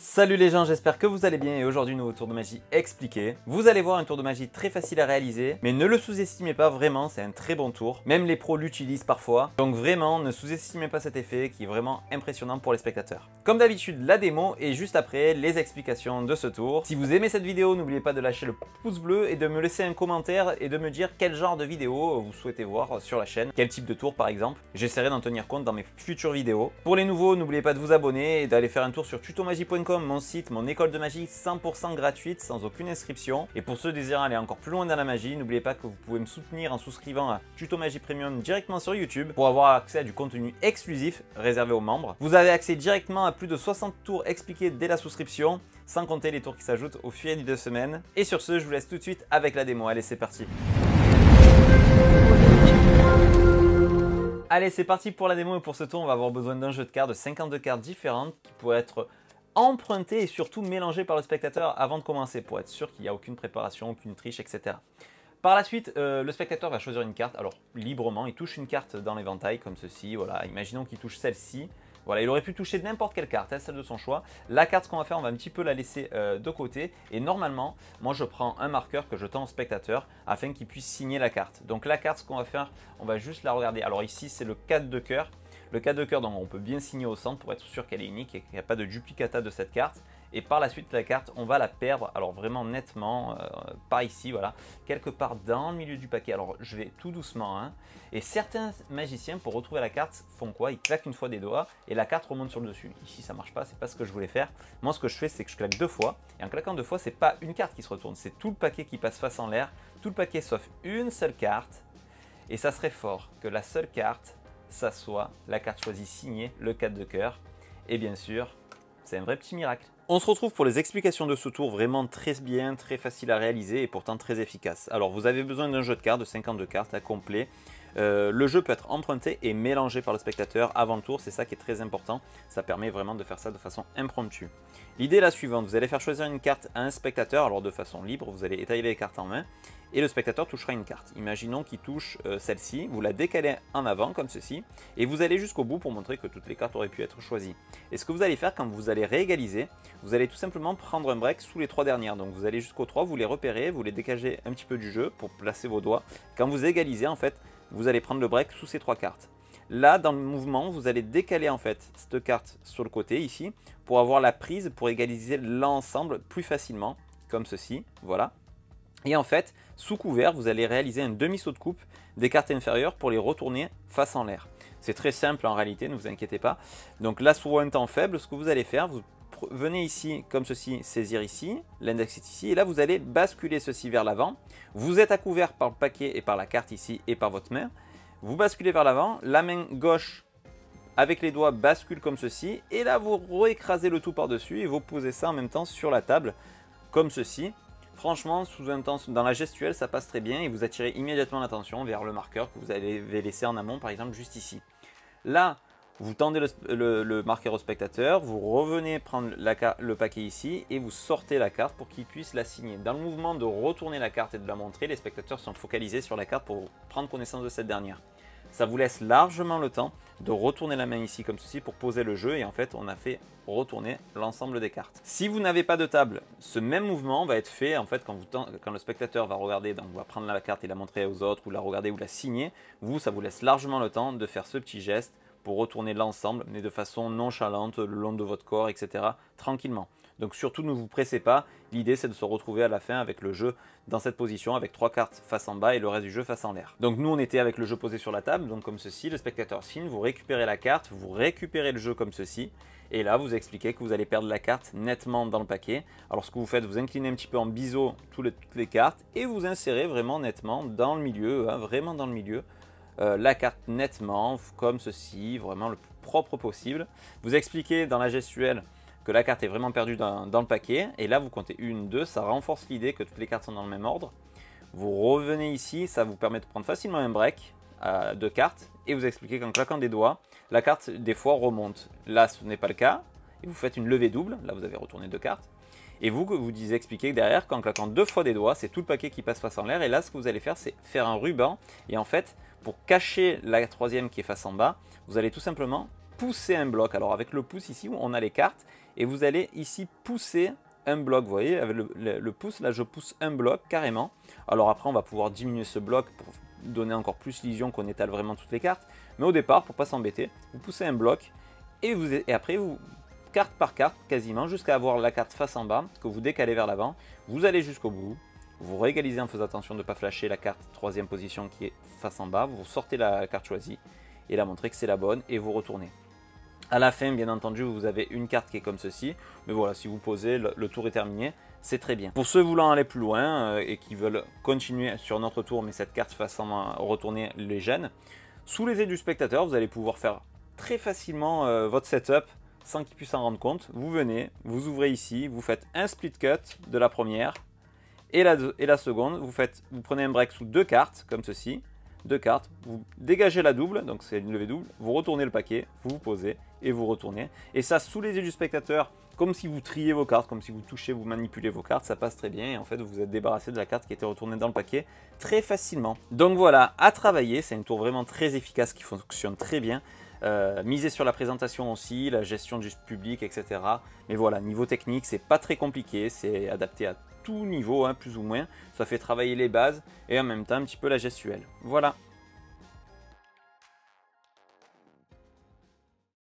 Salut les gens, j'espère que vous allez bien et aujourd'hui nouveau tour de magie expliqué. Vous allez voir un tour de magie très facile à réaliser, mais ne le sous-estimez pas vraiment, c'est un très bon tour. Même les pros l'utilisent parfois, donc vraiment ne sous-estimez pas cet effet qui est vraiment impressionnant pour les spectateurs. Comme d'habitude, la démo et juste après les explications de ce tour. Si vous aimez cette vidéo, n'oubliez pas de lâcher le pouce bleu et de me laisser un commentaire et de me dire quel genre de vidéo vous souhaitez voir sur la chaîne, quel type de tour par exemple. J'essaierai d'en tenir compte dans mes futures vidéos. Pour les nouveaux, n'oubliez pas de vous abonner et d'aller faire un tour sur tutomagie.com mon site, mon école de magie 100% gratuite sans aucune inscription. Et pour ceux désirant aller encore plus loin dans la magie, n'oubliez pas que vous pouvez me soutenir en souscrivant à Tuto Magie Premium directement sur YouTube pour avoir accès à du contenu exclusif réservé aux membres. Vous avez accès directement à plus de 60 tours expliqués dès la souscription, sans compter les tours qui s'ajoutent au fil des deux semaines. Et sur ce, je vous laisse tout de suite avec la démo. Allez, c'est parti Allez, c'est parti pour la démo et pour ce tour, on va avoir besoin d'un jeu de cartes de 52 cartes différentes qui pourraient être emprunté et surtout mélangé par le spectateur avant de commencer pour être sûr qu'il n'y a aucune préparation, aucune triche, etc. Par la suite, euh, le spectateur va choisir une carte, alors librement, il touche une carte dans l'éventail comme ceci, voilà, imaginons qu'il touche celle-ci, voilà, il aurait pu toucher n'importe quelle carte, hein, celle de son choix. La carte, qu'on va faire, on va un petit peu la laisser euh, de côté. Et normalement, moi, je prends un marqueur que je tends au spectateur afin qu'il puisse signer la carte. Donc la carte, ce qu'on va faire, on va juste la regarder. Alors ici, c'est le 4 de cœur. Le 4 de cœur, donc on peut bien signer au centre pour être sûr qu'elle est unique et qu'il n'y a pas de duplicata de cette carte. Et par la suite, la carte, on va la perdre, alors vraiment nettement, euh, par ici, voilà, quelque part dans le milieu du paquet. Alors je vais tout doucement, hein. Et certains magiciens, pour retrouver la carte, font quoi? Ils claquent une fois des doigts et la carte remonte sur le dessus. Ici, ça marche pas, c'est pas ce que je voulais faire. Moi, ce que je fais, c'est que je claque deux fois. Et en claquant deux fois, c'est pas une carte qui se retourne, c'est tout le paquet qui passe face en l'air, tout le paquet sauf une seule carte. Et ça serait fort que la seule carte ça soit la carte choisie signée, le 4 de cœur. Et bien sûr, c'est un vrai petit miracle. On se retrouve pour les explications de ce tour vraiment très bien, très facile à réaliser et pourtant très efficace. Alors vous avez besoin d'un jeu de cartes, de 52 cartes à complet. Euh, le jeu peut être emprunté et mélangé par le spectateur avant le tour, c'est ça qui est très important. Ça permet vraiment de faire ça de façon impromptue. L'idée est la suivante, vous allez faire choisir une carte à un spectateur, alors de façon libre, vous allez étaler les cartes en main, et le spectateur touchera une carte. Imaginons qu'il touche euh, celle-ci, vous la décalez en avant comme ceci, et vous allez jusqu'au bout pour montrer que toutes les cartes auraient pu être choisies. Et ce que vous allez faire quand vous allez réégaliser, vous allez tout simplement prendre un break sous les trois dernières. Donc vous allez jusqu'au 3, vous les repérez, vous les dégagez un petit peu du jeu pour placer vos doigts. Quand vous égalisez, en fait, vous allez prendre le break sous ces trois cartes. Là, dans le mouvement, vous allez décaler en fait cette carte sur le côté ici pour avoir la prise pour égaliser l'ensemble plus facilement, comme ceci, voilà. Et en fait, sous couvert, vous allez réaliser un demi-saut de coupe des cartes inférieures pour les retourner face en l'air. C'est très simple en réalité, ne vous inquiétez pas. Donc là, sur un temps faible, ce que vous allez faire, vous venez ici, comme ceci, saisir ici, l'index est ici, et là vous allez basculer ceci vers l'avant. Vous êtes à couvert par le paquet et par la carte ici et par votre main. Vous basculez vers l'avant, la main gauche avec les doigts bascule comme ceci, et là vous réécrasez le tout par-dessus et vous posez ça en même temps sur la table, comme ceci. Franchement, sous un temps, dans la gestuelle, ça passe très bien et vous attirez immédiatement l'attention vers le marqueur que vous avez laissé en amont, par exemple juste ici. Là, vous tendez le, marqueur au spectateur, vous revenez prendre le paquet ici et vous sortez la carte pour qu'il puisse la signer. Dans le mouvement de retourner la carte et de la montrer, les spectateurs sont focalisés sur la carte pour prendre connaissance de cette dernière. Ça vous laisse largement le temps de retourner la main ici comme ceci pour poser le jeu et en fait on a fait retourner l'ensemble des cartes. Si vous n'avez pas de table, ce même mouvement va être fait en fait quand, vous, quand le spectateur va regarder, donc va prendre la carte et la montrer aux autres ou la regarder ou la signer, vous ça vous laisse largement le temps de faire ce petit geste pour retourner l'ensemble, mais de façon nonchalante, le long de votre corps, etc., tranquillement. Donc surtout ne vous pressez pas, l'idée c'est de se retrouver à la fin avec le jeu dans cette position, avec trois cartes face en bas et le reste du jeu face en l'air. Donc nous on était avec le jeu posé sur la table, donc comme ceci, le spectateur signe, vous récupérez la carte, vous récupérez le jeu comme ceci, et là vous expliquez que vous allez perdre la carte nettement dans le paquet. Alors ce que vous faites, vous inclinez un petit peu en biseau toutes les, cartes, et vous insérez vraiment nettement dans le milieu, hein, vraiment dans le milieu, euh, la carte nettement, comme ceci, vraiment le plus propre possible. Vous expliquez dans la gestuelle que la carte est vraiment perdue dans, le paquet, et là vous comptez une, deux, ça renforce l'idée que toutes les cartes sont dans le même ordre. Vous revenez ici, ça vous permet de prendre facilement un break euh, de cartes, et vous expliquez qu'en claquant des doigts, la carte des fois remonte. Là ce n'est pas le cas, et vous faites une levée double, là vous avez retourné deux cartes, et vous, vous expliquez que derrière, qu'en claquant deux fois des doigts, c'est tout le paquet qui passe face en l'air. Et là, ce que vous allez faire, c'est faire un ruban. Et en fait, pour cacher la troisième qui est face en bas, vous allez tout simplement pousser un bloc. Alors avec le pouce ici, on a les cartes. Et vous allez ici pousser un bloc. Vous voyez, avec le, pouce, là je pousse un bloc carrément. Alors après, on va pouvoir diminuer ce bloc pour donner encore plus l'illusion qu'on étale vraiment toutes les cartes. Mais au départ, pour pas s'embêter, vous poussez un bloc et, après, vous, carte par carte, quasiment, jusqu'à avoir la carte face en bas, que vous décalez vers l'avant. Vous allez jusqu'au bout, vous régalisez en faisant attention de ne pas flasher la carte troisième position qui est face en bas, vous sortez la carte choisie et la montrer que c'est la bonne et vous retournez. À la fin, bien entendu, vous avez une carte qui est comme ceci. Mais voilà, si vous posez, le, tour est terminé. C'est très bien. Pour ceux voulant aller plus loin euh, et qui veulent continuer sur notre tour, mais cette carte façon retourner les gènes, sous les yeux du spectateur, vous allez pouvoir faire très facilement euh, votre setup sans qu'il puisse s'en rendre compte. Vous venez, vous ouvrez ici, vous faites un split cut de la première et la, seconde. Vous, vous prenez un break sous deux cartes, comme ceci deux cartes, vous dégagez la double, donc c'est une levée double, vous retournez le paquet, vous vous posez et vous retournez. Et ça, sous les yeux du spectateur, comme si vous triez vos cartes, comme si vous touchez, vous manipulez vos cartes, ça passe très bien. Et en fait, vous êtes débarrassé de la carte qui était retournée dans le paquet très facilement. Donc voilà, à travailler, c'est un tour vraiment très efficace qui fonctionne très bien. Euh, miser sur la présentation aussi, la gestion du public, etc. Mais voilà, niveau technique, c'est pas très compliqué, c'est adapté à tout niveau, hein, plus ou moins. Ça fait travailler les bases et en même temps un petit peu la gestuelle. Voilà.